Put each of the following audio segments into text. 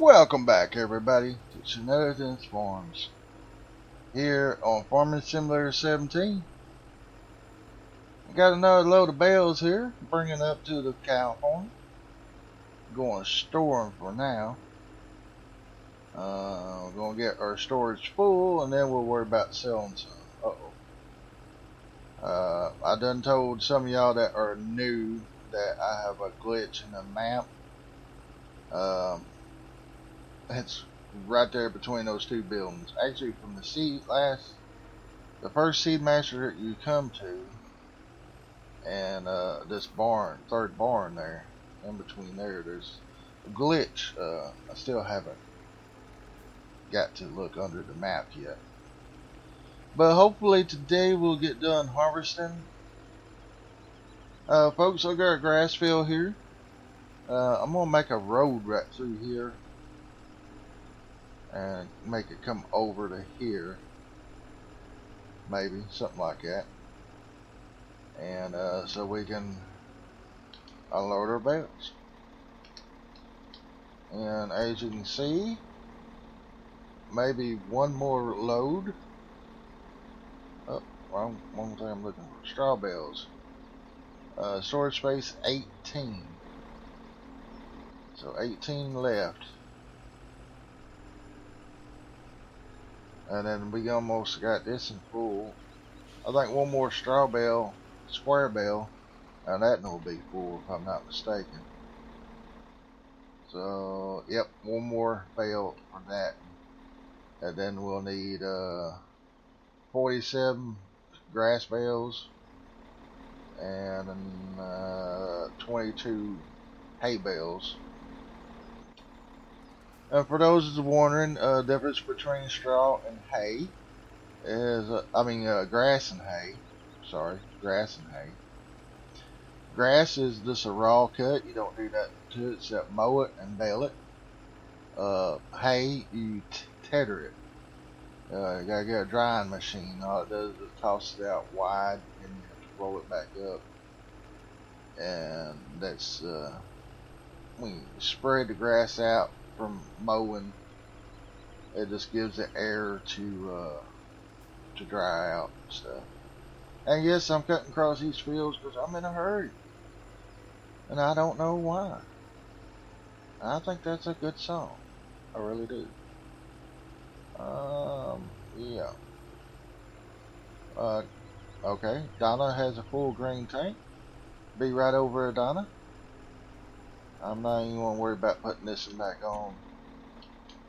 Welcome back everybody to Shenanigans Farms here on Farming Simulator 17. I got another load of bales here bringing up to the cow farm. Going to store them for now. Uh, we're going to get our storage full and then we'll worry about selling some. Uh oh. Uh, I done told some of y'all that are new that I have a glitch in the map. Um, it's right there between those two buildings. Actually, from the seed last, the first seed master that you come to, and uh, this barn, third barn there, in between there, there's a glitch. Uh, I still haven't got to look under the map yet. But hopefully today we'll get done harvesting. Uh, folks, I got a grass field here. Uh, I'm gonna make a road right through here and make it come over to here maybe something like that. And uh, so we can unload our bales and as you can see maybe one more load. Oh wrong, wrong thing. I'm looking for straw bales uh, storage space 18 so 18 left and then we almost got this in full. I think one more straw bale, square bale, and that will be full if I'm not mistaken. So, yep, one more bale for that. And then we'll need uh, 47 grass bales and uh, 22 hay bales. And for those wondering, uh, difference between straw and hay is, uh, I mean, uh, grass and hay. Sorry, grass and hay. Grass is just a raw cut. You don't do nothing to it except mow it and bale it. Uh, hay, you tether it. Uh, you gotta get a drying machine. All it does is toss it out wide and you have to roll it back up. And that's, uh, when you spread the grass out from mowing. It just gives the air to uh, to dry out and stuff. And yes, I'm cutting across these fields because I'm in a hurry. And I don't know why. I think that's a good song. I really do. Um, yeah. Uh, okay. Donna has a full grain tank. Be right over, Donna. I'm not even to worry about putting this one back on.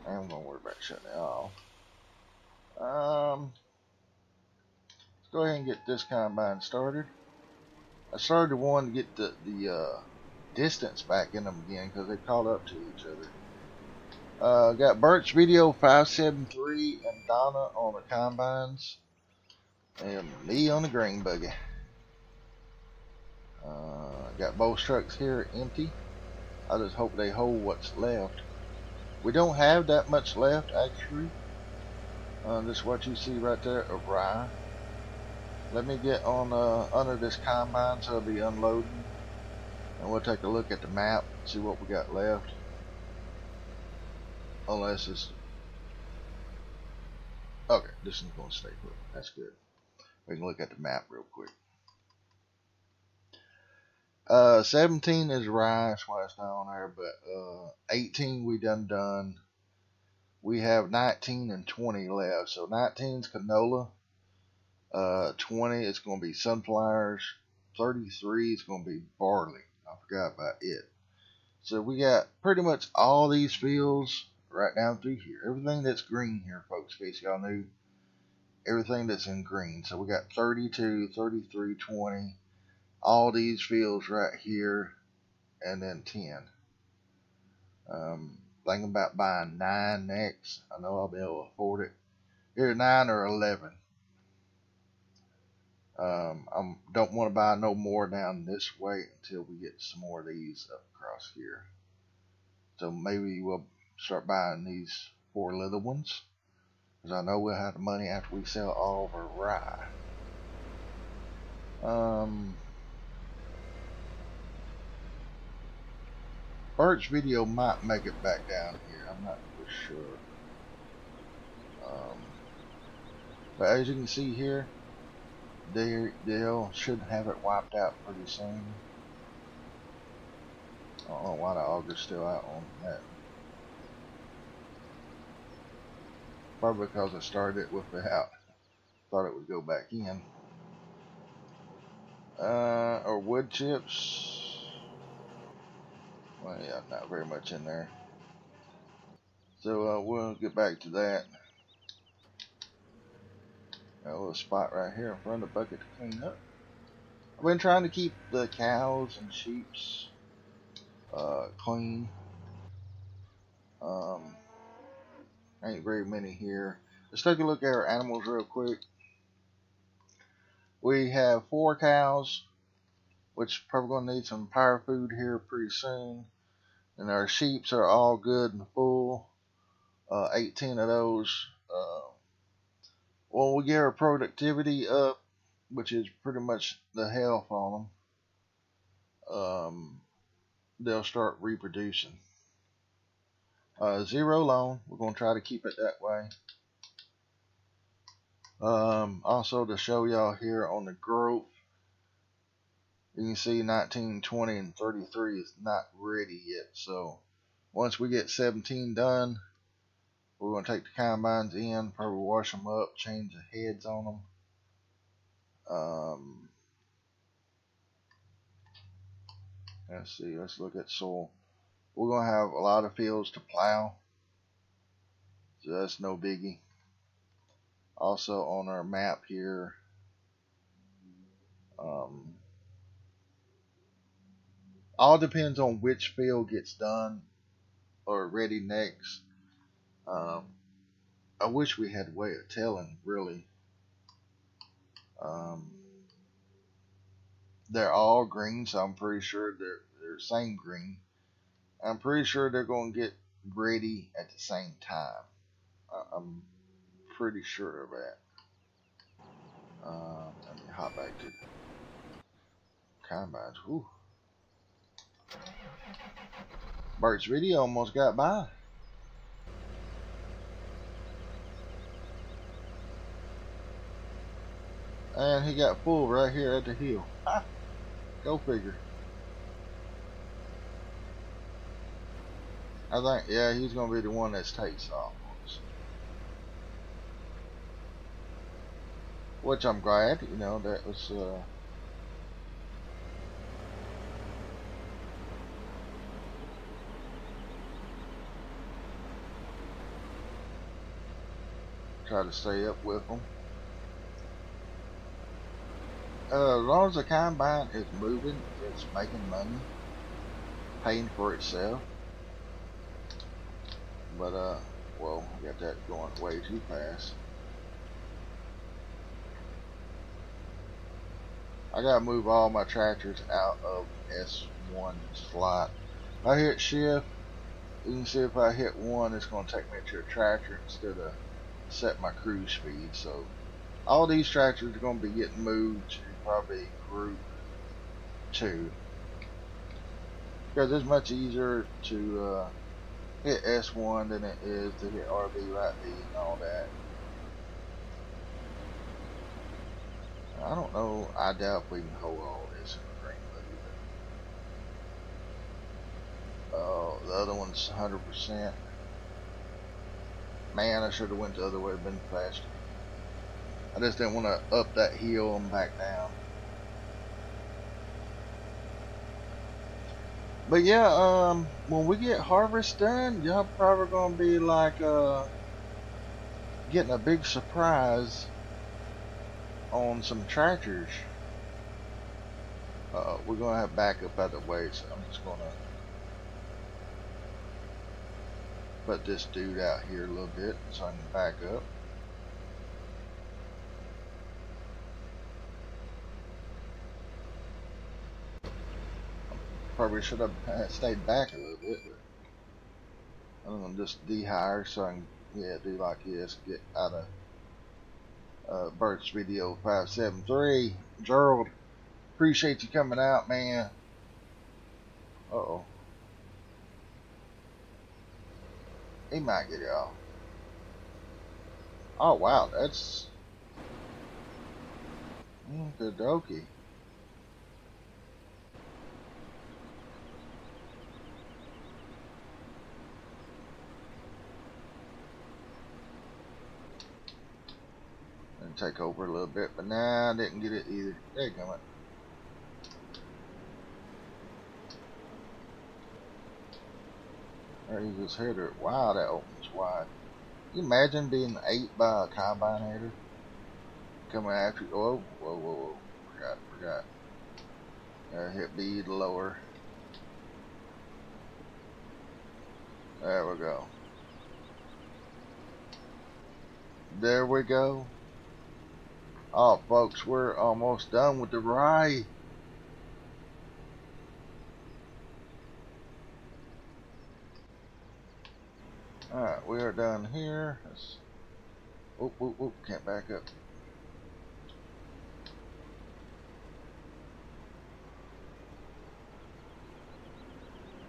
I am to worry about shutting it off. Um, let's go ahead and get this combine started. I started one to get the, the uh, distance back in them again because they caught up to each other. Uh, got Burchvideo 573 and Donna on the combines. And me on the green buggy. Uh, got both trucks here empty. I just hope they hold what's left. We don't have that much left actually. Uh, this what you see right there of rye. Let me get on uh, under this combine so I'll be unloading. And we'll take a look at the map, see what we got left. Unless it's... Okay, this is going to stay put. That's good. We can look at the map real quick. Uh, 17 is rye, that's why it's not on there, but uh, 18 we done done. We have 19 and 20 left. So 19 is canola. Uh, 20 is going to be sunflowers. 33 is going to be barley. I forgot about it. So we got pretty much all these fields right down through here. Everything that's green here, folks, in case y'all knew. Everything that's in green. So we got 32, 33, 20, all these fields right here and then 10. Um, thinking about buying 9 next. I know I'll be able to afford it. Either 9 or 11. Um, I don't want to buy no more down this way until we get some more of these up across here. So maybe we'll start buying these four little ones. Because I know we'll have the money after we sell all of our rye. Um, Burchvideo might make it back down here. I'm not for sure. Um, but as you can see here, they they should have it wiped out pretty soon. I don't know why the auger's still out on that. Probably because I started it without. Thought it would go back in. Uh, or wood chips. Well, yeah, not very much in there. So uh, we'll get back to that. Got a little spot right here in front of the bucket to clean up. I've been trying to keep the cows and sheep's uh, clean. Um, ain't very many here. Let's take a look at our animals real quick. We have four cows, which probably going to need some power food here pretty soon. And our sheeps are all good and full. Uh, 18 of those. Uh, well, we get our productivity up, which is pretty much the health on them. Um, they'll start reproducing. Uh, zero loan. We're going to try to keep it that way. Um, also to show y'all here on the growth, you can see 19, 20, and 33 is not ready yet. So once we get 17 done, we're going to take the combines in, probably wash them up, change the heads on them. Um, let's see, let's look at soil. We're going to have a lot of fields to plow. So that's no biggie also on our map here um, all depends on which field gets done or ready next um, I wish we had a way of telling really um, they're all green so I'm pretty sure they're they're same green I'm pretty sure they're going to get ready at the same time I'm pretty sure of that. Um, let me hop back to combines. Whew. Burchvideo almost got by. And he got full right here at the hill. Ah, go figure. I think, yeah, he's going to be the one that takes off. which I'm glad, you know, that was, uh, try to stay up with them. Uh, as long as the combine is moving, it's making money, paying for itself. But, uh, well, got that going way too fast. I gotta move all my tractors out of S1 slot. If I hit shift, you can see if I hit one, it's gonna take me to a tractor instead of set my cruise speed. So all these tractors are gonna be getting moved to probably group two. Because it's much easier to uh, hit S1 than it is to hit RB, right B, and all that. I don't know. I doubt we can hold all this in the green loop. Oh, the other one's 100%. Man, I should have went the other way, been faster. I just didn't want to up that hill and back down. But yeah, um, when we get harvest done, y'all probably gonna be like, uh, getting a big surprise on some tractors. Uh, we're to have backup out of the way, so I'm just going to put this dude out here a little bit so I can back up. Probably should have stayed back a little bit, I'm to just dehire so I can yeah, do like this, get out of uh, video 573. Gerald, appreciate you coming out, man. Uh oh. He might get it off. Oh wow, that's mm, good. And take over a little bit, but nah, I didn't get it either. There you go. He hit her. Wow, that opens wide. Can you imagine being ate by a combine header? Coming after you. Whoa, whoa, whoa, whoa. Forgot, forgot. There, hit B lower. There we go. There we go. Oh, folks, we're almost done with the ride. Alright, we are done here. Let's, whoop, whoop, whoop, can't back up.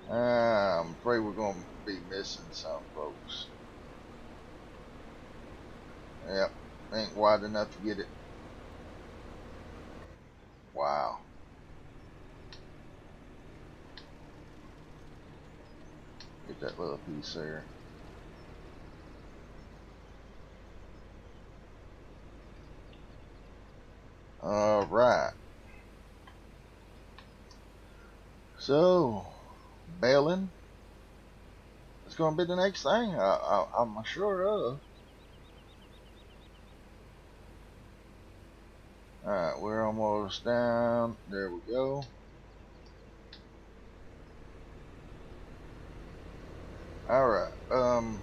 Uh, I'm afraid we're going to be missing some folks. Yep, ain't wide enough to get it. Wow. Get that little piece there. All right. So, baling. It's going to be the next thing. I, I'm sure of. Alright, we're almost down. There we go. Alright, um,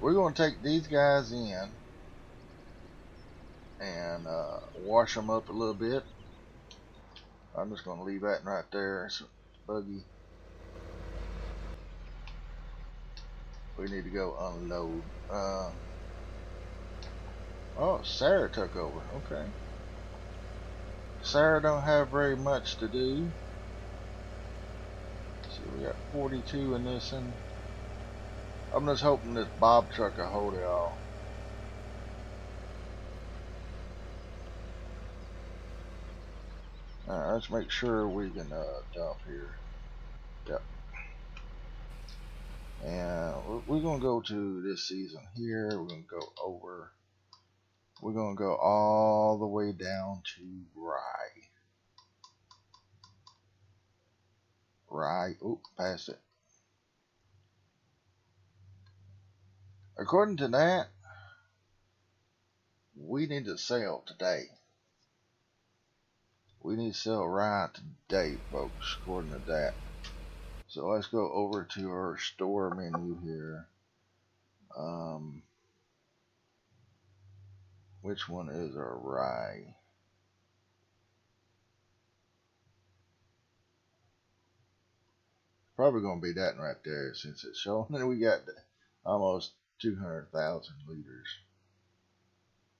we're going to take these guys in and uh, wash them up a little bit. I'm just going to leave that right there. It's buggy. We need to go unload. Uh, oh, Sarah took over. Okay. Sarah don't have very much to do. see, we got 42 in this one. I'm just hoping this Bob truck will hold it all. Alright, let's make sure we can uh, dump here. Yep. And we're going to go to this season here. We're going to go over. We're going to go all the way down to Rye. Rye. Oop, past it. According to that, we need to sell today. We need to sell rye today, folks, according to that. So let's go over to our store menu here. Um, which one is our rye? Probably going to be that right there since it's showing that we got almost 200,000 liters.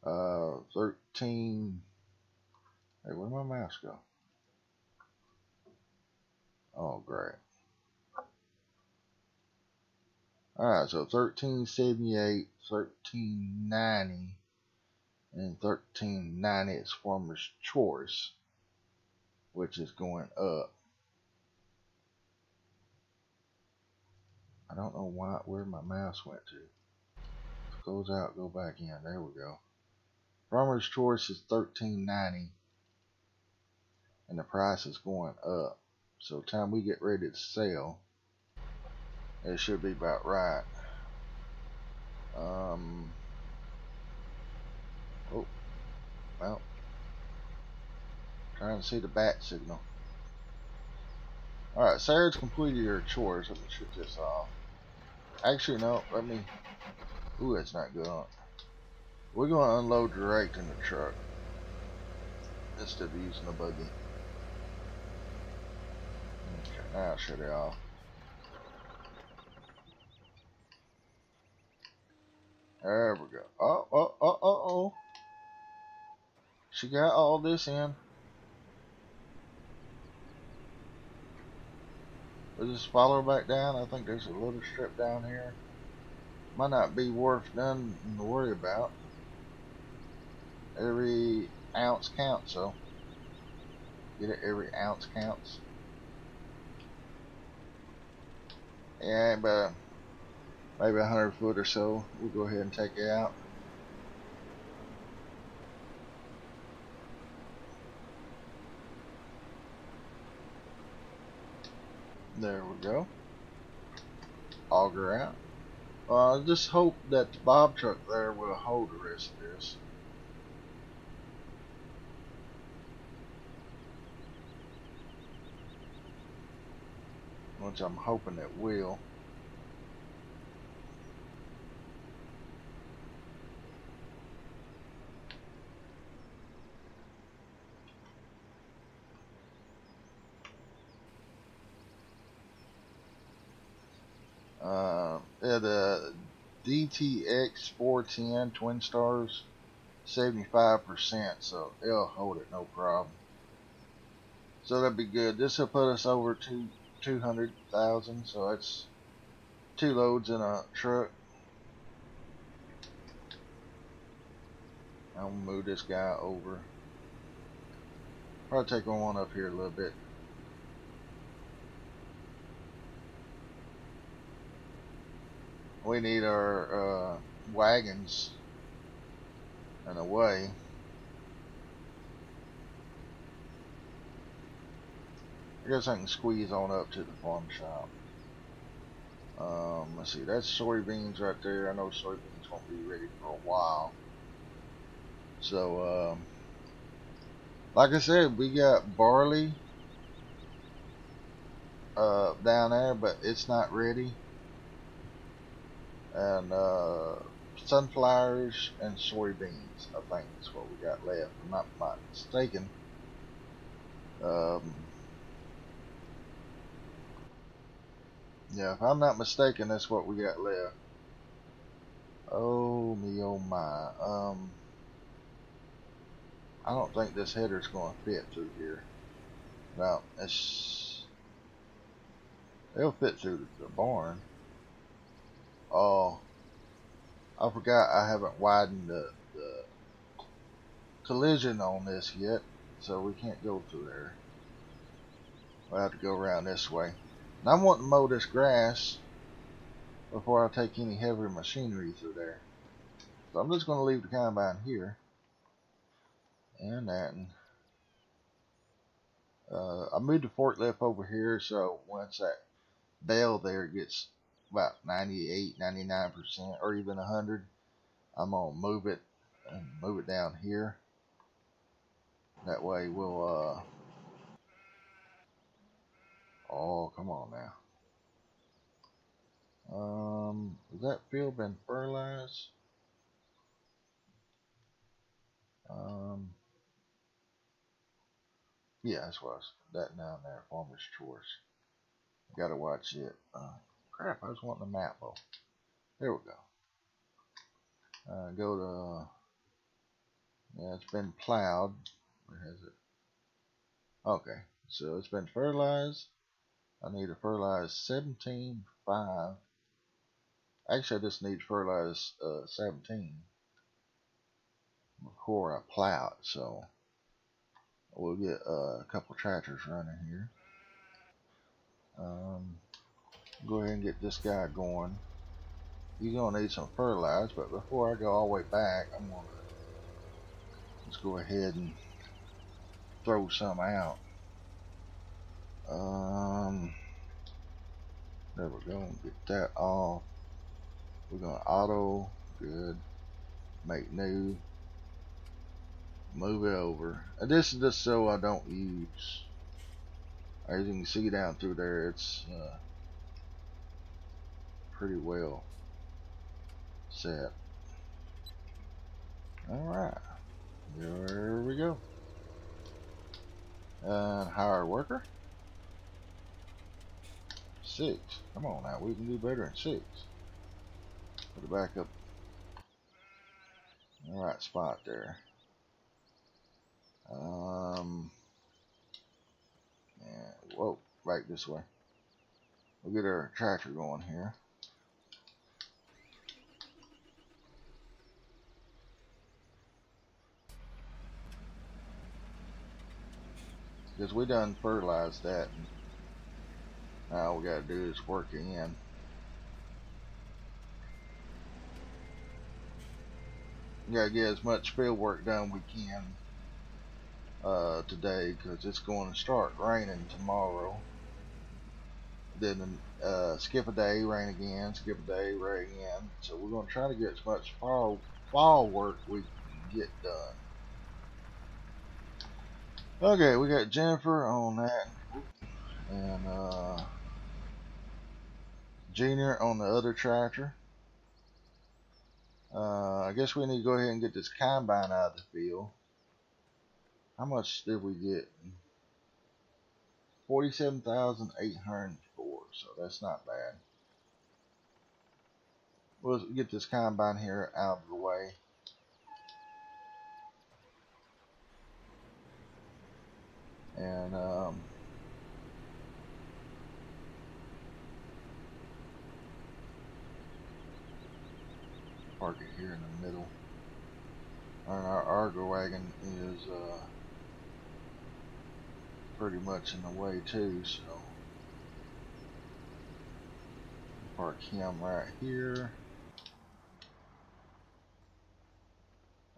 Uh, 13 Hey, where'd my mouse go? Oh, great. Alright, so 1378, 1390, and 1390 is Farmer's Choice, which is going up. I don't know why where my mouse went to. Goes out, go back in. There we go. Farmer's Choice is 1390 and the price is going up. So time we get ready to sell, it should be about right. Um, oh, well, trying to see the bat signal. Alright, Sarah's completed your chores. Let me shut this off. Actually, no, let me... Ooh, that's not good. We're going to unload direct in the truck instead of using a buggy. I'll shut it off. There we go. Oh, oh, oh, oh, oh. She got all this in. We'll just follow back down. I think there's a little strip down here. Might not be worth nothing to worry about. Every ounce counts, so. Get it? Every ounce counts. Yeah, but maybe a hundred foot or so. We'll go ahead and take it out. There we go. Auger out. Uh, I just hope that the Bob truck there will hold the rest of this. Which I'm hoping it will. Uh, yeah, the DTX 410 Twin Stars, 75%, so it'll hold it no problem. So that'd be good. This will put us over to 200,000, so that's two loads in a truck. I'll move this guy over. Probably take one up here a little bit. we need our uh, wagons in a way. I guess I can squeeze on up to the farm shop. Um, let's see, that's soybeans right there. I know soybeans won't be ready for a while. So, um, like I said, we got barley uh, down there, but it's not ready and uh, sunflowers and soybeans. I think that's what we got left. I'm not, not mistaken. Um, yeah, if I'm not mistaken, that's what we got left. Oh me, oh my. Um, I don't think this header's going to fit through here. No, it's it'll fit through the barn. Oh, I forgot I haven't widened the, the collision on this yet, so we can't go through there. We'll have to go around this way. And I'm wanting to mow this grass before I take any heavy machinery through there. So I'm just going to leave the combine here. And that. And, uh, I moved the forklift over here so once that bell there gets about 98, 99%, or even 100. I'm going to move it and move it down here. That way we'll, uh, oh, come on now. Um, has that field been fertilized? Um, yeah, that's what I was, that down there, farmer's chores. Gotta watch it. Uh, Crap, I was wanting the map though. There we go. Uh, go to, yeah, it's been plowed. Where has it? Okay, so it's been fertilized. I need to fertilize 17.5. Actually, I just need to fertilize uh, 17 before I plow it. So we'll get uh, a couple tractors running here. Um, go ahead and get this guy going. You're gonna need some fertilizer, but before I go all the way back, I'm gonna let's go ahead and throw some out. Um, there we go. Get that off. We're gonna auto. Good. Make new. Move it over. And this is just so I don't use. As you can see down through there, it's uh, pretty well set. Alright. There we go. And hire worker. Six. Come on now, we can do better than six. Put it back up. Right spot there. Um. Yeah, whoa, right this way. We'll get our tractor going here. Because we done fertilized that. Now all we gotta do is work it in. We gotta get as much field work done we can uh, today because it's going to start raining tomorrow. Then uh, skip a day, rain again, skip a day, rain again. So we're going to try to get as much fall, fall work we can get done. Okay, we got Jennifer on that. And uh, Junior on the other tractor. Uh, I guess we need to go ahead and get this combine out of the field. How much did we get? 47,804, so that's not bad. We'll get this combine here out of the way. And, um, park it here in the middle. And our auger wagon is, uh, pretty much in the way too, so park him right here.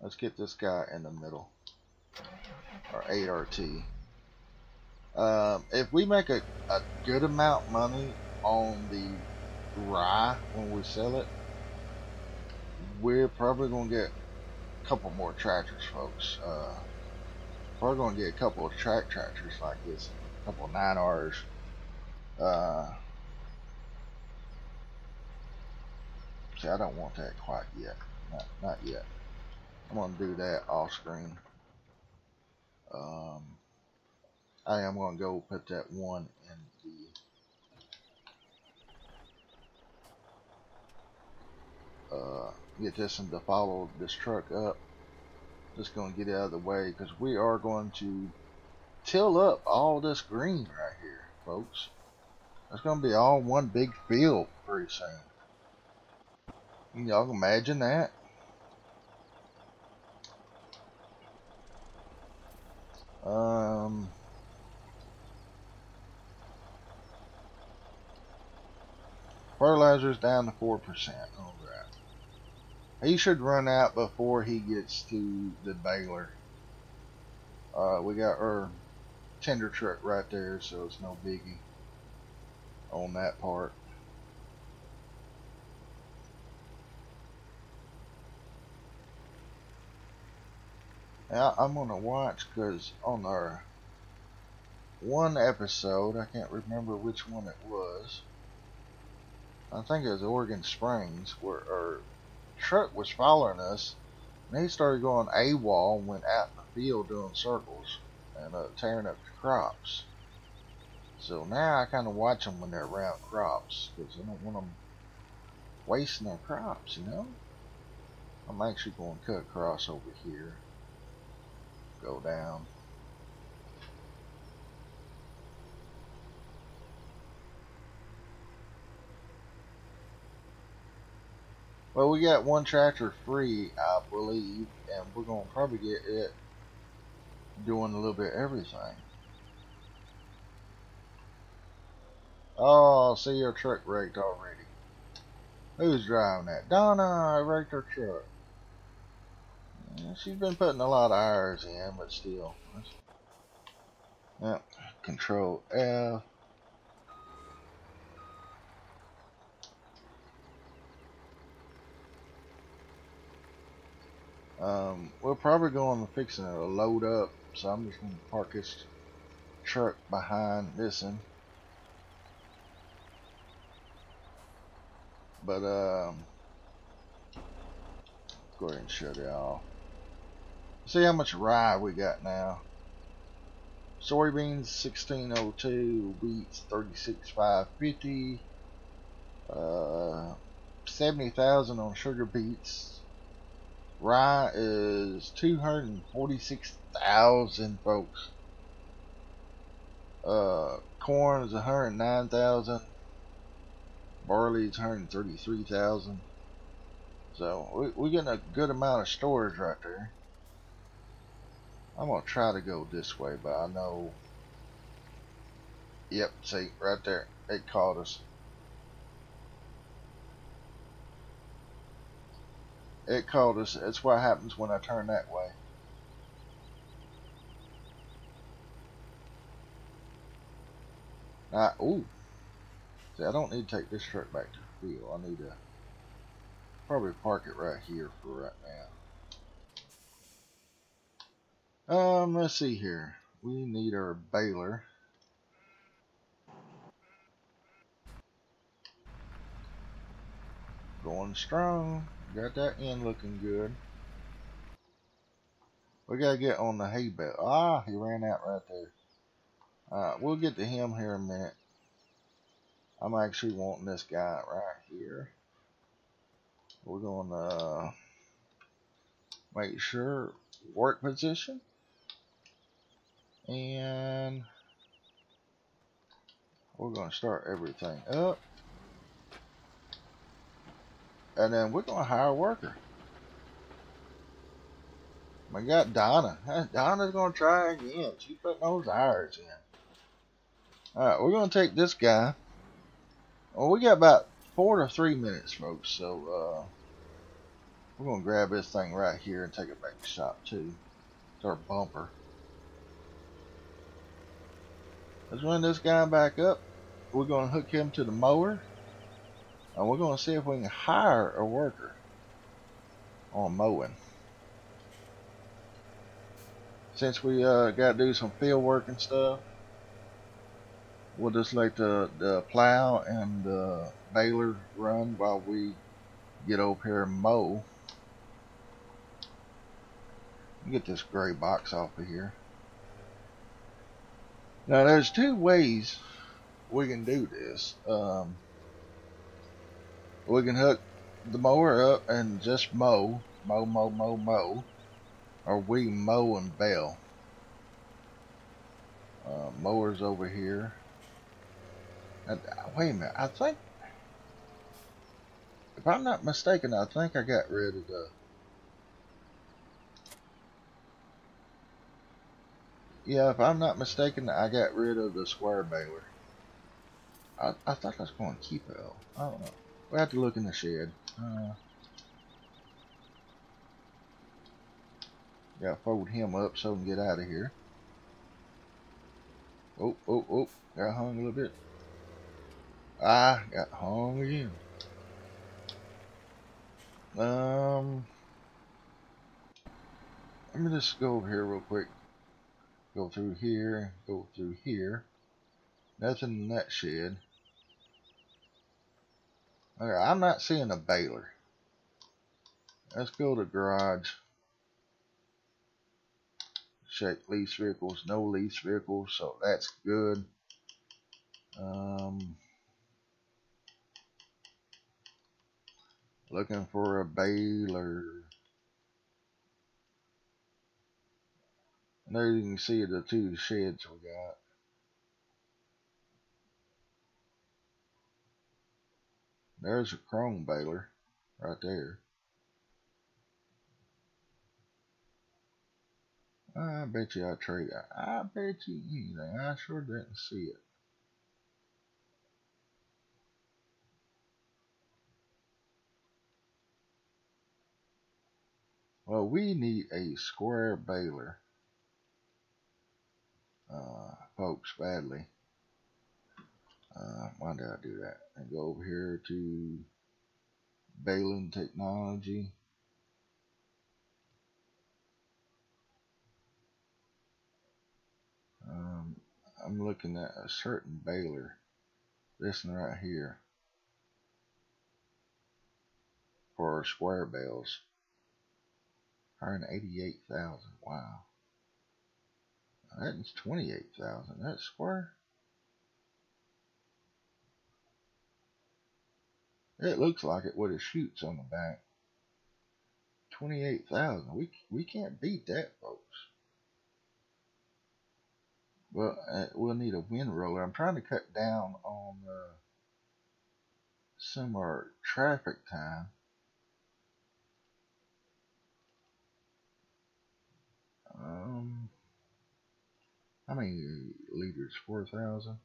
Let's get this guy in the middle. Our 8RT. Um, if we make a, a good amount of money on the rye when we sell it, we're probably going to get a couple more tractors, folks. Uh, we're going to get a couple of track tractors like this, a couple of 9Rs. Uh, see, I don't want that quite yet. Not, not yet. I'm going to do that off screen. Um, I am going to go put that one in the uh, get this and to follow this truck up just going to get out of the way because we are going to till up all this green right here, folks. It's going to be all one big field pretty soon. Y'all imagine that? Um, fertilizer's down to 4% on he should run out before he gets to the baler. Uh, we got our tender truck right there, so it's no biggie on that part. Now, I'm going to watch because on our one episode, I can't remember which one it was. I think it was Oregon Springs, where, truck was following us, and he started going AWOL and went out in the field doing circles and uh, tearing up the crops. So now I kind of watch them when they're around crops because I don't want them wasting their crops, you know? I'm actually going to cut across over here, go down. Well, we got one tractor free, I believe, and we're going to probably get it doing a little bit everything. Oh, I see your truck wrecked already. Who's driving that? Donna, I wrecked her truck. Yeah, she's been putting a lot of hours in, but still. Yep, control F. Um, we're probably going to fixing to load up, so I'm just going to park this truck behind this one. But, um, go ahead and shut it off. See how much rye we got now. Soybeans 1602, wheats 36550, uh, 70,000 on sugar beets, Rye is 246,000 folks. Uh, corn is 109,000. Barley is 133,000. So we, we're getting a good amount of storage right there. I'm going to try to go this way, but I know... Yep, see, right there. It caught us. It called us. That's what happens when I turn that way. Uh, ooh. See, I don't need to take this truck back to the field. I need to probably park it right here for right now. Um, let's see here. We need our baler. Going strong. Got that end looking good. We gotta get on the hay bale. Ah, he ran out right there. Alright, we'll get to him here in a minute. I'm actually wanting this guy right here. We're to uh, make sure work position. And we're to start everything up. And then we're going to hire a worker. We got Donna. Donna's going to try again. She put those hours in. Alright, we're going to take this guy. Well, we got about four to three minutes, folks. So, uh, we're going to grab this thing right here and take it back to shop, too. It's our bumper. Let's run this guy back up. We're going to hook him to the mower. And we're going to see if we can hire a worker on mowing. Since we uh, got to do some field work and stuff, we'll just let the, the plow and the baler run while we get over here and mow. Get this gray box off of here. Now there's two ways we can do this. Um, we can hook the mower up and just mow, mow, mow, mow, mow, or we mow and bale. Uh, mowers over here. And, uh, wait a minute, I think, if I'm not mistaken, I think I got rid of the, yeah, if I'm not mistaken, I got rid of the square baler. I, I thought I was going to keep it, though. I don't know. We have to look in the shed. Uh, gotta fold him up so we can get out of here. Oh, oh, oh, got hung a little bit. I got hung again. Um, let me just go over here real quick. Go through here, go through here. Nothing in that shed. Okay, I'm not seeing a baler. Let's go to garage. Check lease vehicles, no lease vehicles, so that's good. Um, Looking for a baler. And there you can see the two sheds we got. There's a chrome baler right there. I bet you I trade. I bet you anything. I sure didn't see it. Well, we need a square baler, uh, folks, badly. Uh, why did I do that? And go over here to baling technology. Um, I'm looking at a certain baler. This one right here. For square bales. 188,000. Wow. That's 28,000. That's square. It looks like it with the chutes on the back. 28,000. We we can't beat that, folks. Well, uh, we'll need a wind roller. I'm trying to cut down on uh, similar traffic time. Um, how many liters? 4,000?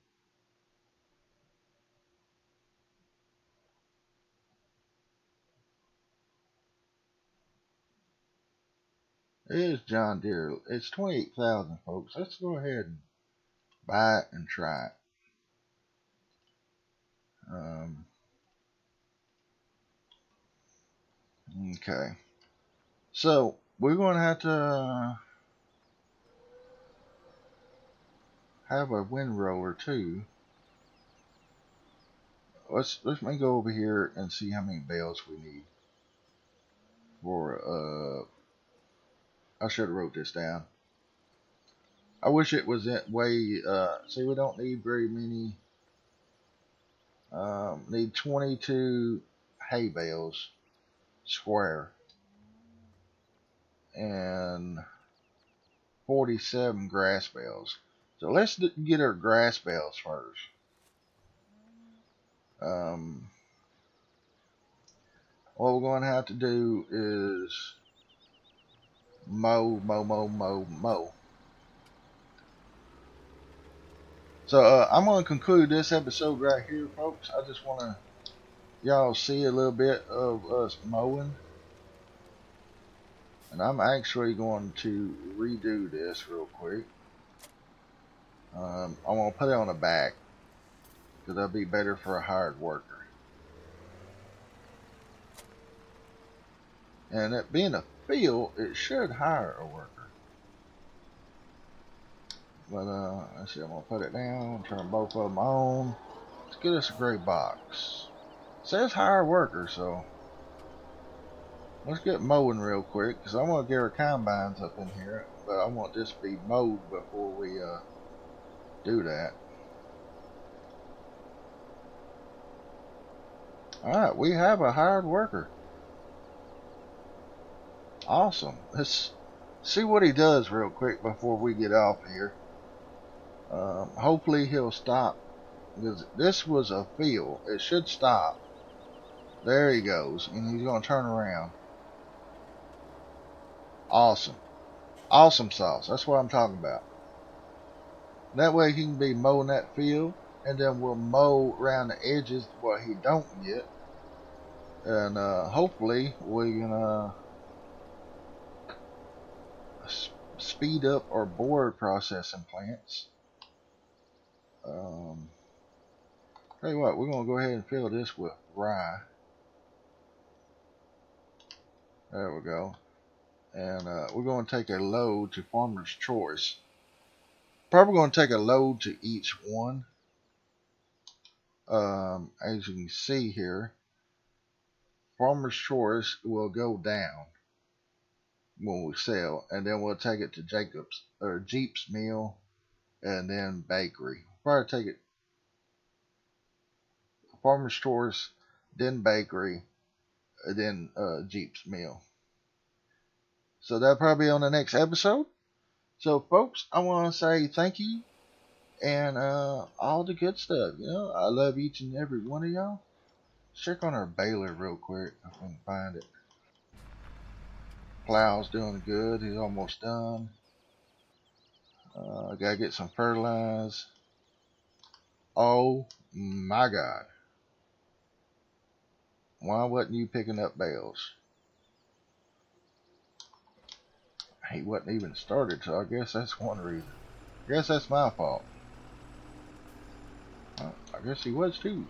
It is John Deere. It's 28,000 folks. Let's go ahead and buy it and try it. Um, okay. So, we're going to have to uh, have a windrower too. Let's let me go over here and see how many bales we need for uh I should have wrote this down. I wish it was that way. Uh, see, we don't need very many. Um, need 22 hay bales square and 47 grass bales. So let's get our grass bales first. Um, what we're going to have to do is mow, mow, mow, mow, mow. So uh, I'm going to conclude this episode right here, folks. I just want to y'all see a little bit of us mowing. And I'm actually going to redo this real quick. Um, I'm going to put it on the back because that'll be better for a hired worker. And it being a field, it should hire a worker. But uh, let's see, I'm gonna put it down, turn both of them on. Let's get us a gray box. It says hire worker, so let's get mowing real quick because I want to get our combines up in here, but I want this to be mowed before we uh, do that. Alright, we have a hired worker. Awesome. Let's see what he does real quick before we get off here. Um, hopefully he'll stop. Because this was a field. It should stop. There he goes. And he's going to turn around. Awesome. Awesome sauce. That's what I'm talking about. That way he can be mowing that field. And then we'll mow around the edges what he don't get. And uh, hopefully we can uh, speed up our board processing plants. Um, tell you what, we're going to go ahead and fill this with rye. There we go. And uh, we're going to take a load to Farmer's Choice. Probably going to take a load to each one. Um, as you can see here, Farmer's Choice will go down when we sell, and then we'll take it to Jacob's or Jeep's Mill, and then bakery. Probably take it farmer stores, then bakery, then uh, Jeep's Mill. So that'll probably be on the next episode. So, folks, I want to say thank you and uh, all the good stuff. You know, I love each and every one of y'all. Check on our baler real quick I can find it. Plow's doing good. He's almost done. Uh, gotta get some fertilizer. Oh my god. Why wasn't you picking up bales? He wasn't even started, so I guess that's one reason. I guess that's my fault. I guess he was too.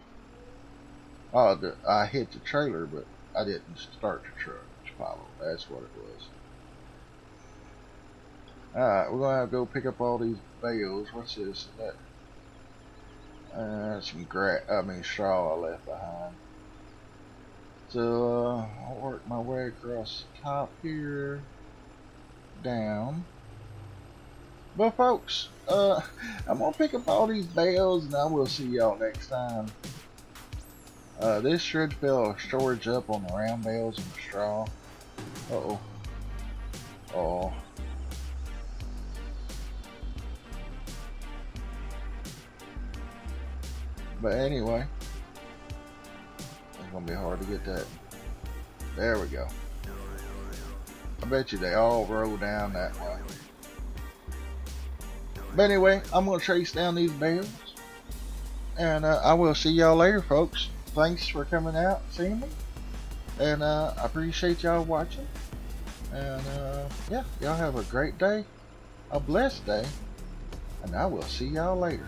Oh, I hit the trailer, but I didn't start the truck follow. That's what it was. Alright, we're going to have to go pick up all these bales. What's this? That, uh, some grass, I mean straw I left behind. So, uh, I'll work my way across the top here, down. But folks, uh, I'm going to pick up all these bales and I will see y'all next time. Uh, this should fill storage up on the round bales and the straw. Uh oh. Oh. But anyway, it's gonna be hard to get that. There we go. I bet you they all roll down that way. But anyway, I'm gonna trace down these bales. And uh, I will see y'all later, folks. Thanks for coming out seeing me. And uh, I appreciate y'all watching. And uh, yeah, y'all have a great day, a blessed day, and I will see y'all later.